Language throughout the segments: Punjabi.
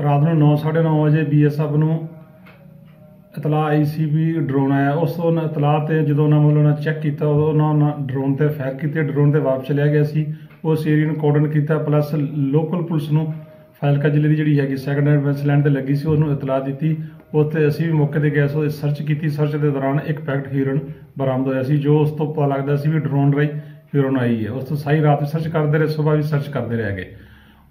ਰਾਤ ਨੂੰ 9:30 ਵਜੇ ਬੀਐਸਐਫ ਨੂੰ ਇਤਲਾਹ ਆਈ ਸੀ ਵੀ ਡਰੋਨ ਆਇਆ। ਉਸ ਤੋਂ ਉਹਨਾਂ ਇਤਲਾਹ ਤੇ ਜਦੋਂ ਉਹਨਾਂ ਵੱਲੋਂ ਉਹਨਾਂ ਚੈੱਕ ਕੀਤਾ, ਉਦੋਂ ਉਹਨਾਂ ਡਰੋਨ ਤੇ ਫਾਇਰ ਕੀਤੇ। ਡਰੋਨ ਤੇ ਵਾਪਸ ਚਲਿਆ ਗਿਆ ਸੀ। ਉਸ ਏਰੀਆ ਨੂੰ ਕੋਡਨ ਕੀਤਾ, ਪਲੱਸ ਲੋਕਲ ਪੁਲਿਸ ਨੂੰ ਫਾਇਲਕਾ ਜ਼ਿਲ੍ਹੇ ਦੀ ਜਿਹੜੀ ਹੈਗੀ ਸੈਕੰਡ ਐਡਵੈਂਸ ਲੈਂਡ ਤੇ ਲੱਗੀ ਸੀ, ਉਹਨੂੰ ਇਤਲਾਹ ਦਿੱਤੀ। ਉੱਥੇ ਅਸੀਂ ਵੀ ਮੌਕੇ ਤੇ ਗਏ ਸੋ ਸਰਚ ਕੀਤੀ। ਸਰਚ ਦੇ ਦੌਰਾਨ ਇੱਕ ਪੈਕਟ ਹੀਰਨ ਬਰਾਮਦ ਹੋਇਆ ਸੀ, ਜੋ ਉਸ ਤੋਂ ਪਤਾ ਲੱਗਦਾ ਸੀ ਵੀ ਡਰੋਨ ਰਾਈ ਹੀਰਨ ਆਈ ਹੈ। ਉਸ ਤੋਂ ਸਾਰੀ ਰਾਤ ਸਰਚ ਕਰਦੇ ਰਹੇ, ਸਵੇਰ ਵੀ ਸਰਚ ਕਰਦੇ ਰਹੇ ਗਏ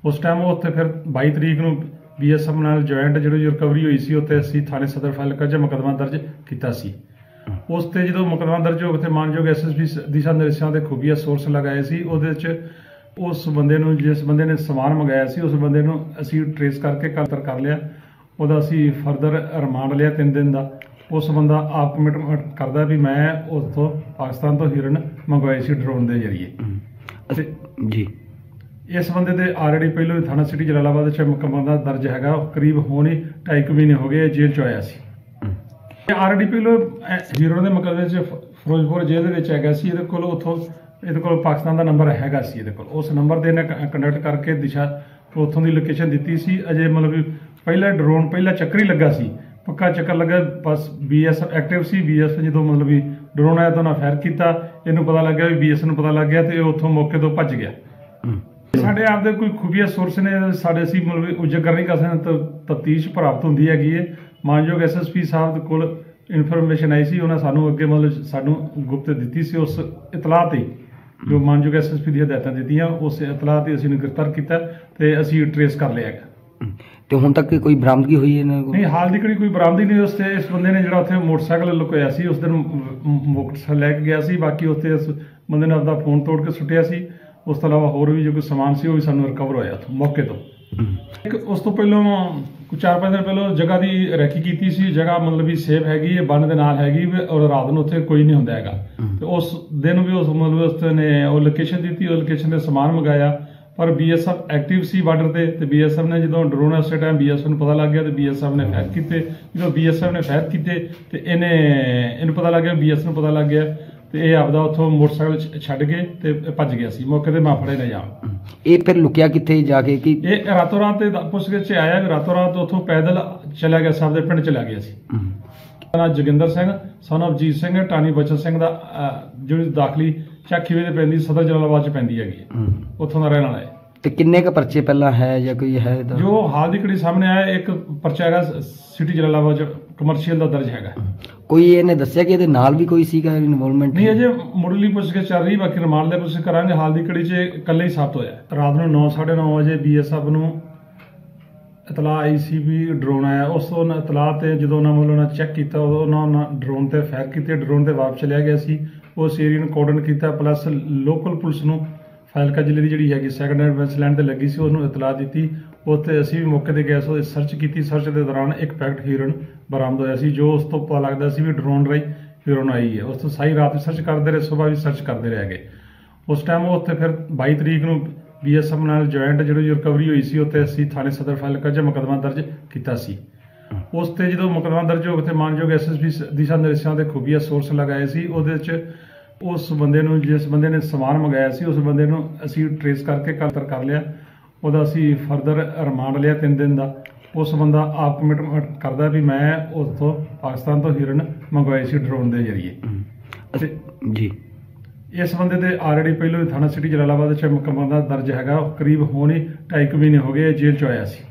ਉਸ ਟਾਈਮ ਉਹ ਉੱਥੇ ਫਿਰ 22 ਤਰੀਕ ਨੂੰ ਬੀਐਸਐਫ ਨਾਲ ਜੁਆਇੰਟ ਜਿਹੜੀ ਰਿਕਵਰੀ ਹੋਈ ਸੀ ਉੱਥੇ ਅਸੀਂ ਥਾਣੇ ਸਦਰ ਫਾਜ਼ਿਲਕਾ 'ਚ ਮੁਕੱਦਮਾ ਦਰਜ ਕੀਤਾ ਸੀ। ਉਸ ਤੇ ਜਦੋਂ ਮੁਕੱਦਮਾ ਦਰਜ ਹੋ ਕੇ ਤੇ ਮਾਨਯੋਗ ਐਸਐਸਪੀ ਦਿਸ਼ਾ ਨਿਰਦੇਸ਼ਾਂ ਦੇ ਖੂਬੀਆ ਸੋਰਸ ਲਗਾਏ ਸੀ। ਉਹਦੇ ਵਿੱਚ ਉਸ ਬੰਦੇ ਨੂੰ ਜਿਸ ਬੰਦੇ ਨੇ ਸਮਾਨ ਮੰਗਾਇਆ ਸੀ ਉਸ ਬੰਦੇ ਨੂੰ ਅਸੀਂ ਟਰੇਸ ਕਰਕੇ ਕਾਤਰ ਕਰ ਲਿਆ। ਉਹਦਾ ਅਸੀਂ ਫਰਦਰ ਰਿਮਾਂਡ ਲਿਆ 3 ਦਿਨ ਦਾ। ਉਸ ਬੰਦਾ ਆਪ ਕਮਿਟਮੈਂਟ ਕਰਦਾ ਵੀ ਮੈਂ ਉਸ ਤੋਂ ਪਾਕਿਸਤਾਨ ਤੋਂ ਹਿਰਨ ਮੰਗਵਾਏ ਸੀ ਡਰੋਨ ਦੇ ਜ਼ਰੀਏ। ਜੀ। ਇਸ ਬੰਦੇ ਦੇ ਆਲਰੇਡੀ ਪਹਿਲਾਂ ਹੀ ਥਾਣਾ ਸਿਟੀ ਜਲਾਲਾਬਾਦ ਚ ਮੁਕੰਮਲ ਦਾ ਦਰਜ ਹੈਗਾ। ਉਹ ਕਰੀਬ ਹੋਣੀ 2.5 ਮਹੀਨੇ ਹੋ ਗਏ ਜੇਲ੍ਹ ਚ ਆਇਆ ਸੀ। ਆਲਰੇਡੀ ਪਹਿਲਾਂ ਹੀਰੋ ਦੇ ਮੁਕੱਦਮੇ ਚ ਫਿਰੋਜ਼ਪੁਰ ਜੇਲ੍ਹ ਦੇ ਵਿੱਚ ਹੈਗਾ ਸੀ। ਇਹਦੇ ਕੋਲ ਉਥੋਂ, ਇਹਦੇ ਕੋਲ ਪਾਕਿਸਤਾਨ ਦਾ ਨੰਬਰ ਹੈਗਾ ਸੀ ਇਹਦੇ ਕੋਲ। ਉਸ ਨੰਬਰ ਦੇ ਨੇ ਕੰਡਕਟ ਕਰਕੇ ਦਿਸ਼ਾ ਉਥੋਂ ਦੀ ਲੋਕੇਸ਼ਨ ਦਿੱਤੀ ਸੀ। ਅਜੇ ਮਤਲਬ ਵੀ ਪਹਿਲਾ ਡਰੋਨ ਪਹਿਲਾ ਚੱਕਰ ਹੀ ਲੱਗਾ ਸੀ। ਪੱਕਾ ਚੱਕਰ ਲੱਗਾ, ਬਸ ਬੀਐਸ ਐਕਟਿਵ ਸੀ। ਬੀਐਸ ਜਦੋਂ ਮਤਲਬ ਵੀ ਡਰੋਨ ਆਇਆ ਤਾਂ ਉਹਨਾਂ ਫਾਇਰ ਕੀਤਾ। ਇਹਨੂੰ ਪਤਾ ਲੱਗਿਆ ਵੀ ਬੀਐਸ ਨੂੰ ਪਤਾ ਲੱਗ ਗਿਆ ਤੇ ਇਹ ਉਥੋਂ ਮੌਕੇ ਤੋਂ ਭੱਜ ਗਿਆ। ਸਾਡੇ ਆਪ ਦੇ ਕੋਈ ਖੂਬੀਆ ਸੋਰਸ ਨੇ ਸਾਡੇ ਅਸੀਂ ਮਤਲਬ ਉਜਾਗਰ ਨਹੀਂ ਕਰ ਸਕਦੇ ਤਫਤੀਸ਼ ਪ੍ਰਾਪਤ ਹੁੰਦੀ ਹੈਗੀ ਹੈ ਮਾਨਯੋਗ ਐਸਐਸਪੀ ਸਾਹਿਬ ਦੇ ਕੋਲ ਇਨਫੋਰਮੇਸ਼ਨ ਆਈ ਸੀ ਉਹਨਾਂ ਸਾਨੂੰ ਅੱਗੇ ਮਤਲਬ ਸਾਨੂੰ ਗੁਪਤ ਦਿੱਤੀ ਸੀ ਉਸ ਇਤਲਾਹ ਤੇ। ਜੋ ਮਾਨਯੋਗ ਐਸਐਸਪੀ ਦੀਆਂ ਹਦਾਇਤਾਂ ਦਿੱਤੀਆਂ ਉਸ ਇਤਲਾਹ ਤੇ ਅਸੀਂ ਨੂੰ ਗ੍ਰਿਫਤਾਰ ਕੀਤਾ ਤੇ ਅਸੀਂ ਟਰੇਸ ਕਰ ਲਿਆ ਹੈਗਾ। ਤੇ ਹੁਣ ਤੱਕ ਕੋਈ ਬਰਾਮਦਗੀ ਹੋਈ ਹੈ ਕੋਲ? ਨਹੀਂ ਹਾਲ ਦੀ ਕੋਈ ਬਰਾਮਦੀ ਨਹੀਂ ਉਸ ਤੇ ਇਸ ਬੰਦੇ ਨੇ ਜਿਹੜਾ ਉੱਥੇ ਮੋਟਰਸਾਈਕਲ ਲੁਕੋਇਆ ਸੀ ਉਸ ਦਿਨ ਮੋਟਰਸਾਈਕਲ ਲੈ ਕੇ ਗਿਆ ਸੀ ਬਾਕੀ ਉੱਥੇ ਉਸ ਬੰਦੇ ਨੇ ਆਪਦਾ ਫੋਨ ਤੋੜ ਕੇ ਸੁੱਟਿਆ ਸੀ। ਉਸ ਤੋਂ ਇਲਾਵਾ ਹੋਰ ਵੀ ਜੋ ਕੋਈ ਸਮਾਨ ਸੀ ਉਹ ਵੀ ਸਾਨੂੰ ਰਿਕਵਰ ਹੋਇਆ ਮੌਕੇ ਤੋਂ। ਇੱਕ ਉਸ ਤੋਂ ਪਹਿਲਾਂ ਕੁ ਚਾਰ ਪੰਜ ਦਿਨ ਪਹਿਲਾਂ ਜਗ੍ਹਾ ਦੀ ਰੈਕੀ ਕੀਤੀ ਸੀ ਜਗ੍ਹਾ ਮਤਲਬ ਵੀ ਸੇਫ ਹੈਗੀ ਹੈ ਬੰਨ ਦੇ ਨਾਲ ਹੈਗੀ ਔਰ ਰਾਤ ਨੂੰ ਉੱਥੇ ਕੋਈ ਨਹੀਂ ਹੁੰਦਾ ਹੈਗਾ। ਤੇ ਉਸ ਦਿਨ ਵੀ ਉਸ ਮਤਲਬ ਉਸ ਨੇ ਉਹ ਲੋਕੇਸ਼ਨ ਦਿੱਤੀ ਉਹ ਲੋਕੇਸ਼ਨ ਤੇ ਸਮਾਨ ਮੰਗਾਇਆ ਪਰ ਬੀਐਸਐਫ ਐਕਟਿਵ ਸੀ ਬਾਰਡਰ ਤੇ ਤੇ ਬੀਐਸਐਫ ਨੇ ਜਦੋਂ ਡਰੋਨ ਉਸੇ ਟਾਈਮ ਬੀਐਸਐਫ ਨੂੰ ਪਤਾ ਲੱਗ ਗਿਆ ਤੇ ਬੀਐਸਐਫ ਨੇ ਫਾਇਰ ਕੀਤੇ। ਜਦੋਂ ਬੀਐਸਐਫ ਨੇ ਫਾਇਰ ਕੀਤੇ ਤੇ ਇਹਨੇ ਇਹਨੂੰ ਪਤਾ ਲੱਗ ਗਿਆ ਬੀਐਸ ਨੂੰ ਪਤਾ ਲੱਗ ਗਿਆ। ਤੇ ਇਹ ਆਪਦਾ ਉੱਥੋਂ ਮੋਟਰਸਾਈਕਲ ਛੱਡ ਕੇ ਤੇ ਭੱਜ ਗਿਆ ਸੀ। ਮੌਕੇ ਤੇ ਮਾਫੜੇ ਨੇ ਜਾ ਇਹ ਫਿਰ ਲੁਕਿਆ ਕਿੱਥੇ ਜਾ ਕੇ? ਕਿ ਇਹ ਰਾਤੋਂ ਰਾਤ ਤੇ ਪੁੱਛਗਿੱਛ ਚ ਆਇਆ ਵੀ ਰਾਤੋਂ ਰਾਤ ਉੱਥੋਂ ਪੈਦਲ ਚਲਾ ਗਿਆ ਸਾਹਿਬ ਦੇ ਪਿੰਡ ਚਲਾ ਗਿਆ ਸੀ। ਨਾ ਜੋਗਿੰਦਰ ਸਿੰਘ son of ਜੀਤ ਸਿੰਘ ਟਾਣੀ ਬਚਨ ਸਿੰਘ ਦਾ ਜਿਹੜੀ ਦਾਖਲੀ ਚੱਕੀਵੇ ਦੇ ਪੈਂਦੀ ਸਦਰ ਜਲਾਲਾਬਾਦ ਚ ਪੈਂਦੀ ਹੈਗੀ। ਉੱਥੋਂ ਦਾ ਰਹਿਣ ਵਾਲਾ ਹੈ। ਤੇ ਕਿੰਨੇ ਕ ਪਰਚੇ ਪਹਿਲਾਂ ਹੈ ਜਾਂ ਕੋਈ ਹੈ ਇਹਦਾ? ਜੋ ਹਾਲ ਦੀ ਘੜੀ ਸਾਹਮਣੇ ਆਇਆ ਇੱਕ ਪਰਚਾ ਹੈਗਾ ਸਿਟੀ ਜਲਾਲਾਬਾਦ ਕਮਰਸ਼ੀਅਲ ਦਾ ਦਰਜ ਹੈਗਾ। ਕੋਈ ਇਹਨੇ ਦੱਸਿਆ ਕਿ ਇਹਦੇ ਨਾਲ ਵੀ ਕੋਈ ਸੀਗਾ ਇਨਵੋਲਵਮੈਂਟ ਨਹੀਂ ਅਜੇ ਮੁੱਢਲੀ ਪੁੱਛਗਿੱਛ ਚੱਲ ਰਹੀ ਬਾਕੀ ਰਿਮਾਂਡ ਦੇ ਪੁੱਛ ਕਰਾਂਗੇ। ਹਾਲ ਦੀ ਘੜੀ 'ਚ ਇਕੱਲੇ ਹੀ ਸਾਬਤ ਹੋਇਆ। ਰਾਤ ਨੂੰ 9:30 ਵਜੇ ਬੀਐਸਐਫ ਨੂੰ ਇਤਲਾਹ ਆਈ ਸੀ ਵੀ ਡਰੋਨ ਆਇਆ। ਉਸ ਤੋਂ ਇਤਲਾਹ ਤੇ ਜਦੋਂ ਉਹਨਾਂ ਵੱਲੋਂ ਉਹਨਾਂ ਚੈੱਕ ਕੀਤਾ ਉਦੋਂ ਉਹਨਾਂ ਡਰੋਨ ਤੇ ਫਾਇਰ ਕੀਤੇ ਡਰੋਨ ਤੇ ਵਾਪਸ ਚਲਿਆ ਗਿਆ ਸੀ। ਉਸ ਏਰੀਆ ਨੂੰ ਕੋਡਨ ਕੀਤਾ ਪਲੱਸ ਲੋਕਲ ਪੁਲਿਸ ਨੂੰ ਫਾਇਲਕਾ ਜ਼ਿਲ੍ਹੇ ਦੀ ਜਿਹੜੀ ਹੈਗੀ ਸੈਕੰਡ ਐਡਵਾਂਸ ਲੈਂਡ ਤੇ ਲੱਗੀ ਸੀ, ਉਹਨੂੰ ਇਤਲਾਹ ਦਿੱਤੀ। ਉੱਥੇ ਅਸੀਂ ਵੀ ਮੌਕੇ ਤੇ ਗਏ ਸੋ ਸਰਚ ਕੀਤੀ। ਸਰਚ ਦੇ ਦੌਰਾਨ ਇੱਕ ਪੈਕਟ ਹੀਰਨ ਬਰਾਮਦ ਹੋਇਆ ਸੀ, ਜੋ ਉਸ ਤੋਂ ਪਤਾ ਲੱਗਦਾ ਸੀ ਵੀ ਡਰੋਨ ਰਾਈ ਹੀਰਨ ਆਈ ਹੈ। ਉਸ ਤੋਂ ਸਾਰੀ ਰਾਤ ਸਰਚ ਕਰਦੇ ਰਹੇ, ਸਵੇਰ ਵੀ ਸਰਚ ਕਰਦੇ ਰਹੇ ਗਏ ਉਸ ਟਾਈਮ ਉਹ ਉੱਥੇ ਫਿਰ 22 ਤਰੀਕ ਨੂੰ ਬੀਐਸਐਫ ਨਾਲ ਜੁਆਇੰਟ ਜਿਹੜੀ ਰਿਕਵਰੀ ਹੋਈ ਸੀ, ਉੱਥੇ ਅਸੀਂ ਥਾਣੇ ਸਦਰ ਫਾਇਲਕਾ 'ਚ ਮੁਕੱਦਮਾ ਦਰਜ ਕੀਤਾ ਸੀ। ਉਸ ਤੇ ਜਦੋਂ ਮੁਕੱਦਮਾ ਦਰਜ ਹੋ ਕੇ ਤੇ ਮਾਨਯੋਗ ਐਸਐਸਪੀ ਦਿਸ਼ਾ ਨਿਰਦੇਸ਼ਾਂ ਦੇ ਖੂਬੀਆ ਸੋਰਸ ਲਗਾਏ ਸੀ, ਉਹਦੇ 'ਚ ਉਸ ਬੰਦੇ ਨੂੰ ਜਿਸ ਬੰਦੇ ਨੇ ਸਮਾਨ ਮੰਗਾਇਆ ਸੀ ਉਸ ਬੰਦੇ ਨੂੰ ਅਸੀਂ ਟਰੇਸ ਕਰਕੇ ਕਾਤਰ ਕਰ ਲਿਆ। ਉਹਦਾ ਅਸੀਂ ਫਰਦਰ ਰਿਮਾਂਡ ਲਿਆ 3 ਦਿਨ ਦਾ। ਉਸ ਬੰਦਾ ਆਪ ਕਮਿਟਮੈਂਟ ਕਰਦਾ ਵੀ ਮੈਂ ਉਸ ਤੋਂ ਪਾਕਿਸਤਾਨ ਤੋਂ ਹਿਰਨ ਮੰਗਵਾਏ ਸੀ ਡਰੋਨ ਦੇ ਜ਼ਰੀਏ। ਜੀ। ਇਸ ਬੰਦੇ ਦੇ ਆਲਰੇਡੀ ਪਹਿਲਾਂ ਥਾਣਾ ਸਿਟੀ ਜਲਾਲਾਬਾਦ ਚ ਮੁਕੱਦਮਾ ਦਰਜ ਹੈਗਾ। ਉਹ ਕਰੀਬ ਹੋਣੀ 2.5 ਮਹੀਨੇ ਹੋ ਗਏ ਜੇਲ੍ਹ ਚ ਆਇਆ ਸੀ।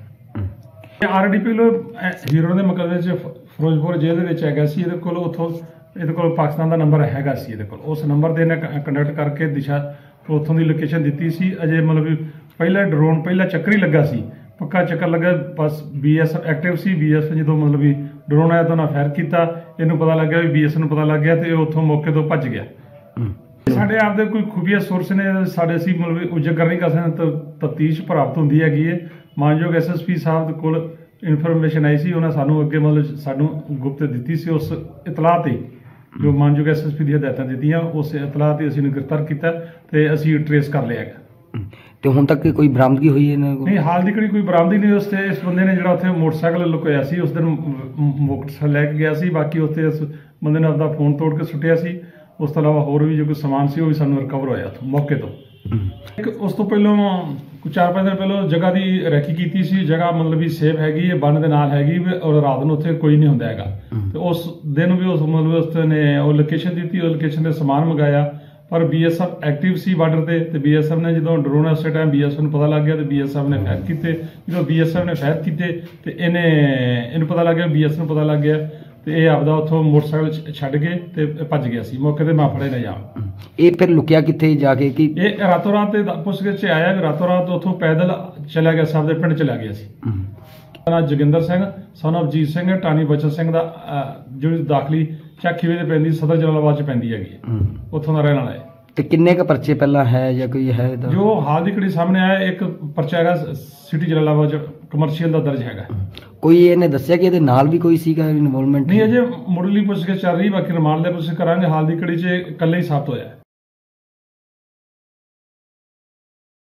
ਆਲਰੇਡੀ ਪਹਿਲਾਂ ਹੀਰੋ ਦੇ ਮੁਕੱਦਮੇ ਚ ਫਿਰੋਜ਼ਪੁਰ ਜੇਲ੍ਹ ਦੇ ਵਿੱਚ ਹੈਗਾ ਸੀ। ਇਹਦੇ ਕੋਲ ਉਥੋਂ ਇਹਦੇ ਕੋਲ ਪਾਕਿਸਤਾਨ ਦਾ ਨੰਬਰ ਹੈਗਾ ਸੀ ਇਹਦੇ ਕੋਲ। ਉਸ ਨੰਬਰ ਦੇ ਨੇ ਕੰਡਕਟ ਕਰਕੇ ਦਿਸ਼ਾ ਉਥੋਂ ਦੀ ਲੋਕੇਸ਼ਨ ਦਿੱਤੀ ਸੀ। ਅਜੇ ਮਤਲਬ ਪਹਿਲਾ ਡਰੋਨ ਪਹਿਲਾ ਚੱਕਰ ਹੀ ਲੱਗਾ ਸੀ। ਪੱਕਾ ਚੱਕਰ ਲੱਗਾ ਬਸ ਬੀਐਸ ਐਕਟਿਵ ਸੀ। ਬੀਐਸ ਜਦੋਂ ਮਤਲਬ ਵੀ ਡਰੋਨ ਆਇਆ ਤਾਂ ਉਹਨਾਂ ਫਾਇਰ ਕੀਤਾ। ਇਹਨੂੰ ਪਤਾ ਲੱਗਿਆ ਵੀ ਬੀਐਸ ਨੂੰ ਪਤਾ ਲੱਗ ਗਿਆ ਤੇ ਇਹ ਉਥੋਂ ਮੌਕੇ ਤੋਂ ਭੱਜ ਗਿਆ। ਸਾਡੇ ਆਪ ਦੇ ਕੋਈ ਖੂਬੀਆ ਸੋਰਸ ਨੇ ਸਾਡੇ ਅਸੀਂ ਮਤਲਬ ਉਜਾਗਰ ਨਹੀਂ ਕਰ ਸਕਦੇ ਤਫਤੀਸ਼ ਪ੍ਰਾਪਤ ਹੁੰਦੀ ਹੈਗੀ ਹੈ ਮਾਨਯੋਗ ਐਸਐਸਪੀ ਸਾਹਿਬ ਦੇ ਕੋਲ ਇਨਫੋਰਮੇਸ਼ਨ ਆਈ ਸੀ ਉਹਨਾਂ ਸਾਨੂੰ ਅੱਗੇ ਮਤਲਬ ਸਾਨੂੰ ਗੁਪਤ ਦਿੱਤੀ ਸੀ ਉਸ ਇਤਲਾਹ ਤੇ। ਜੋ ਮਾਨਯੋਗ ਐਸਐਸਪੀ ਦੀਆਂ ਹਦਾਇਤਾਂ ਦਿੱਤੀਆਂ ਉਸ ਇਤਲਾਹ ਤੇ ਅਸੀਂ ਨੂੰ ਗ੍ਰਿਫਤਾਰ ਕੀਤਾ ਤੇ ਅਸੀਂ ਟਰੇਸ ਕਰ ਲਿਆ ਹੈਗਾ। ਤੇ ਹੁਣ ਤੱਕ ਕੋਈ ਬਰਾਮਦਗੀ ਹੋਈ ਹੈ ਇਹਨਾਂ ਕੋਲ? ਨਹੀਂ ਹਾਲ ਦੀ ਘੜੀ ਕੋਈ ਬਰਾਮਦੀ ਨਹੀਂ ਉਸ ਤੇ ਇਸ ਬੰਦੇ ਨੇ ਜਿਹੜਾ ਉੱਥੇ ਮੋਟਰਸਾਈਕਲ ਲੁਕੋਇਆ ਸੀ ਉਸ ਦਿਨ ਮੋਟਰਸਾਈਕਲ ਲੈ ਕੇ ਗਿਆ ਸੀ ਬਾਕੀ ਉੱਥੇ ਉਸ ਬੰਦੇ ਨੇ ਆਪਦਾ ਫੋਨ ਤੋੜ ਕੇ ਸੁੱਟਿਆ ਸੀ। ਉਸ ਤੋਂ ਇਲਾਵਾ ਹੋਰ ਵੀ ਜੋ ਕੋਈ ਸਮਾਨ ਸੀ ਉਹ ਵੀ ਸਾਨੂੰ ਰਿਕਵਰ ਹੋਇਆ ਉੱਥੋਂ ਮੌਕੇ ਤੋਂ। ਇੱਕ ਉਸ ਤੋਂ ਪਹਿਲਾਂ ਕੁ ਚਾਰ ਪੰਜ ਦਿਨ ਪਹਿਲਾਂ ਜਗ੍ਹਾ ਦੀ ਰੈਕੀ ਕੀਤੀ ਸੀ ਜਗ੍ਹਾ ਮਤਲਬ ਵੀ ਸੇਫ ਹੈਗੀ ਹੈ ਬੰਨ ਦੇ ਨਾਲ ਹੈਗੀ ਵੀ ਔਰ ਰਾਤ ਨੂੰ ਉੱਥੇ ਕੋਈ ਨਹੀਂ ਹੁੰਦਾ ਹੈਗਾ। ਤੇ ਉਸ ਦਿਨ ਵੀ ਉਸ ਮਤਲਬ ਉਸ ਨੇ ਉਹ ਲੋਕੇਸ਼ਨ ਦਿੱਤੀ ਉਹ ਲੋਕੇਸ਼ਨ ਤੇ ਸਮਾਨ ਮੰਗਾਇਆ ਪਰ ਬੀਐਸਐਫ ਐਕਟਿਵ ਸੀ ਬਾਰਡਰ ਤੇ ਤੇ ਬੀਐਸਐਫ ਨੇ ਜਦੋਂ ਡਰੋਨ ਉਸੇ ਟਾਈਮ ਬੀਐਸਐਫ ਨੂੰ ਪਤਾ ਲੱਗ ਗਿਆ ਤੇ ਬੀਐਸਐਫ ਨੇ ਫਾਇਰ ਕੀਤੇ। ਜਦੋਂ ਬੀਐਸਐਫ ਨੇ ਫਾਇਰ ਕੀਤੇ ਤੇ ਇਹਨੇ ਇਹਨੂੰ ਪਤਾ ਲੱਗ ਗਿਆ ਬੀਐਸ ਨੂੰ ਪਤਾ ਲੱਗ ਗਿਆ। ਤੇ ਇਹ ਆਪਦਾ ਉੱਥੋਂ ਮੋਟਰਸਾਈਕਲ ਛੱਡ ਕੇ ਤੇ ਭੱਜ ਗਿਆ ਸੀ। ਮੌਕੇ ਤੇ ਮਾਫੜੇ ਨੇ ਜਾ। ਇਹ ਫਿਰ ਲੁਕਿਆ ਕਿੱਥੇ ਜਾ ਕੇ? ਕਿ ਇਹ ਰਾਤੋਂ ਰਾਤ ਤੇ ਪੁੱਛ ਕੇ ਚ ਆਇਆ ਕਿ ਰਾਤੋਂ ਰਾਤ ਉੱਥੋਂ ਪੈਦਲ ਚਲਾ ਗਿਆ ਸਾਹਿਬ ਦੇ ਪਿੰਡ ਚਲਾ ਗਿਆ ਸੀ। ਨਾ ਜੋਗਿੰਦਰ ਸਿੰਘ of ਜੀਤ ਸਿੰਘ ਟਾਣੀ ਬਚਨ ਸਿੰਘ ਦਾ ਜਿਹੜੀ ਦਾਖਲੀ ਚੱਕੀਵੇ ਦੇ ਪੈਂਦੀ ਸਦਰ ਜਲਾਲਾਬਾਦ ਚ ਪੈਂਦੀ ਹੈਗੀ। ਉੱਥੋਂ ਦਾ ਰਹਿਣ ਵਾਲਾ ਹੈ। ਤੇ ਕਿੰਨੇ ਕ ਪਰਚੇ ਪਹਿਲਾਂ ਹੈ ਜਾਂ ਕੋਈ ਹੈ? ਜੋ ਹਾਲ ਦੀ ਘੜੀ ਸਾਹਮਣੇ ਆਇਆ ਇੱਕ ਪਰਚਾ ਹੈਗਾ ਸਿਟੀ ਜਲਾਲਾਬਾਦ ਚ ਕਮਰਸ਼ੀਅਲ ਦਾ ਦਰਜ ਹੈਗਾ। ਕੋਈ ਇਹਨੇ ਦੱਸਿਆ ਕਿ ਇਹਦੇ ਨਾਲ ਵੀ ਕੋਈ ਸੀਗਾ ਇਨਵੋਲਵਮੈਂਟ ਨਹੀਂ, ਅਜੇ ਮੁੱਢਲੀ ਪੁੱਛਗਿੱਛ ਚੱਲ ਰਹੀ, ਬਾਕੀ ਰਿਮਾਂਡ ਦੇ ਪੁੱਛ ਕਰਾਂਗੇ। ਹਾਲ ਦੀ ਘੜੀ ਚ ਇਕੱਲੇ ਹੀ ਸਾਬਤ ਹੋਇਆ